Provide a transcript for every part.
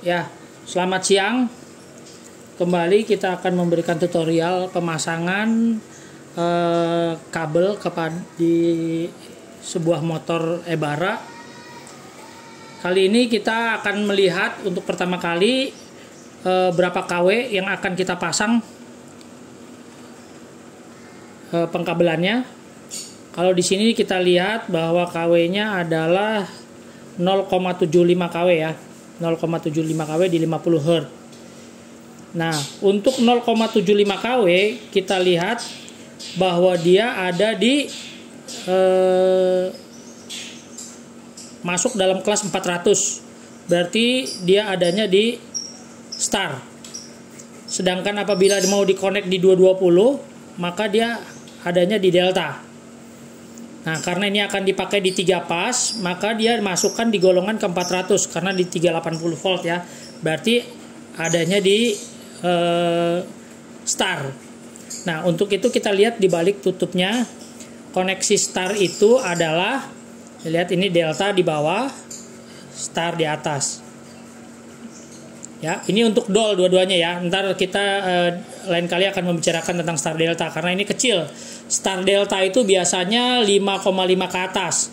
Ya, selamat siang. Kembali kita akan memberikan tutorial pemasangan eh, kabel kepada di sebuah motor Ebara. Kali ini kita akan melihat untuk pertama kali eh, berapa KW yang akan kita pasang eh, pengkabelannya. Kalau di sini kita lihat bahwa KW-nya adalah 0,75 KW ya. 0,75 KW di 50 Hz. Nah, untuk 0,75 KW kita lihat bahwa dia ada di eh, masuk dalam kelas 400. Berarti dia adanya di star. Sedangkan apabila mau dikonek di 220, maka dia adanya di delta. Nah, karena ini akan dipakai di 3 pas, maka dia masukkan di golongan ke 400 karena di 380 volt ya. Berarti adanya di eh, star. Nah, untuk itu kita lihat di balik tutupnya koneksi star itu adalah lihat ini delta di bawah, star di atas. Ya, ini untuk dol dua-duanya ya. Ntar kita eh, lain kali akan membicarakan tentang star delta karena ini kecil. Star delta itu biasanya 5,5 ke atas.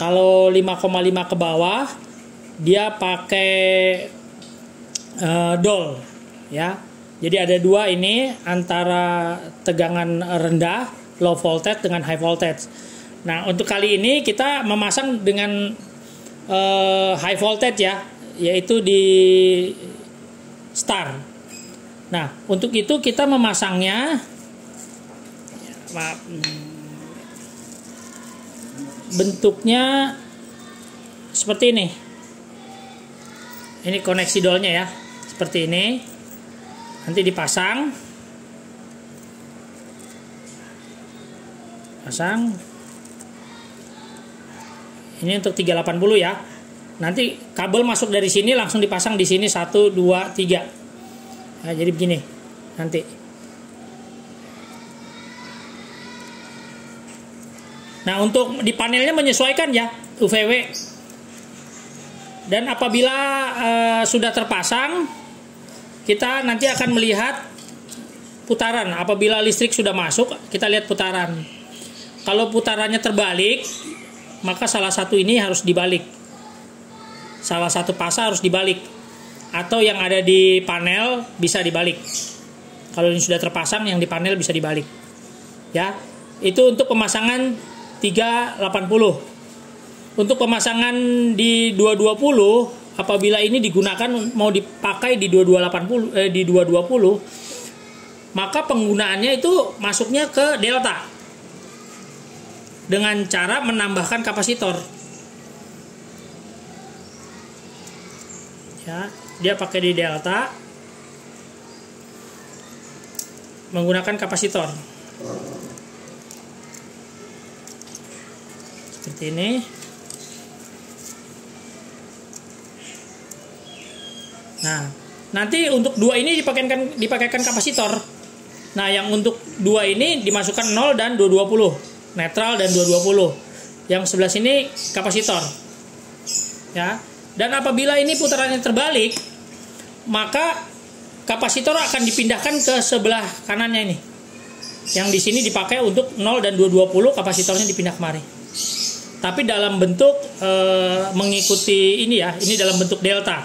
Kalau 5,5 ke bawah dia pakai eh, dol ya. Jadi ada dua ini antara tegangan rendah low voltage dengan high voltage. Nah, untuk kali ini kita memasang dengan eh, high voltage ya yaitu di star. Nah, untuk itu kita memasangnya maaf, bentuknya seperti ini. Ini koneksi dolnya ya, seperti ini. Nanti dipasang. Pasang. Ini untuk 380 ya nanti kabel masuk dari sini langsung dipasang di sini satu dua tiga. Nah, jadi begini nanti. Nah untuk di panelnya menyesuaikan ya UVW dan apabila uh, sudah terpasang kita nanti akan melihat putaran. Apabila listrik sudah masuk kita lihat putaran. Kalau putarannya terbalik maka salah satu ini harus dibalik salah satu pasar harus dibalik. Atau yang ada di panel bisa dibalik. Kalau ini sudah terpasang yang di panel bisa dibalik. Ya itu untuk pemasangan 380 untuk pemasangan di 220 apabila ini digunakan mau dipakai di 2280 eh, di 220 maka penggunaannya itu masuknya ke delta. Dengan cara menambahkan kapasitor ya dia pakai di delta. Menggunakan kapasitor. Seperti ini. Nah nanti untuk dua ini dipakaikan dipakaikan kapasitor. Nah yang untuk dua ini dimasukkan 0 dan 220 netral dan 220 yang sebelah sini kapasitor. Ya dan apabila ini putarannya terbalik, maka kapasitor akan dipindahkan ke sebelah kanannya ini. Yang di sini dipakai untuk 0 dan 220 kapasitornya dipindah kemari. Tapi dalam bentuk e, mengikuti ini ya, ini dalam bentuk delta.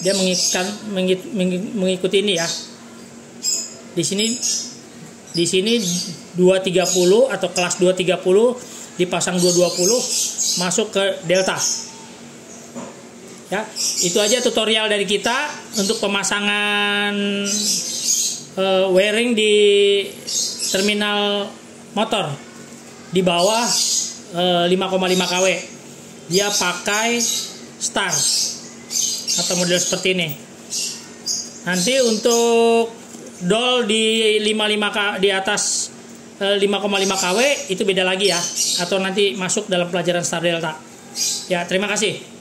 Dia mengikuti, mengikuti ini ya. Di sini di sini 230 atau kelas 230 dipasang 220 masuk ke delta ya itu aja tutorial dari kita untuk pemasangan uh, wiring di terminal motor. Di bawah uh, 5,5 kW. Dia pakai star atau model seperti ini. Nanti untuk dol di 55 k di atas 5,5 uh, kW itu beda lagi ya. Atau nanti masuk dalam pelajaran star delta. Ya terima kasih